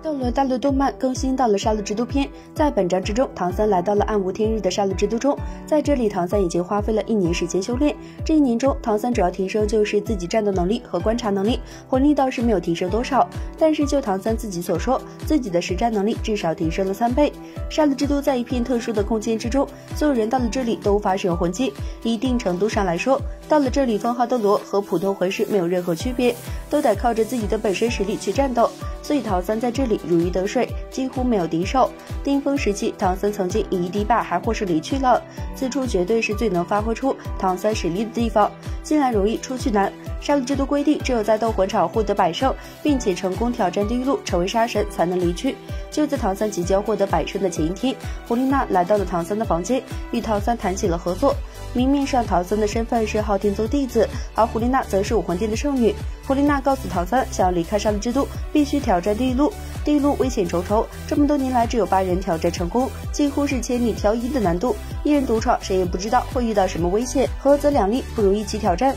斗罗大陆动漫更新到了杀戮之都篇，在本章之中，唐三来到了暗无天日的杀戮之都中，在这里，唐三已经花费了一年时间修炼。这一年中，唐三主要提升就是自己战斗能力和观察能力，魂力倒是没有提升多少。但是就唐三自己所说，自己的实战能力至少提升了三倍。杀戮之都在一片特殊的空间之中，所有人到了这里都无法使用魂技。一定程度上来说，到了这里，封号斗罗和普通魂师没有任何区别，都得靠着自己的本身实力去战斗。所以唐三在这里如鱼得水，几乎没有敌手。巅峰时期，唐三曾经以一敌百，还或是离去了。此处绝对是最能发挥出唐三实力的地方。进来容易出去难。杀戮之都规定，只有在斗魂场获得百胜，并且成功挑战地狱路，成为杀神，才能离去。就在唐三即将获得百胜的前一天，胡丽娜来到了唐三的房间，与唐三谈起了合作。明面上，唐三的身份是昊天宗弟子，而胡丽娜则是武魂殿的圣女。胡丽娜告诉唐三，想要离开杀戮之都，必须挑挑战地狱路。地狱路危险重重，这么多年来只有八人挑战成功，几乎是千里挑一的难度。一人独闯，谁也不知道会遇到什么危险。合则两利，不如一起挑战。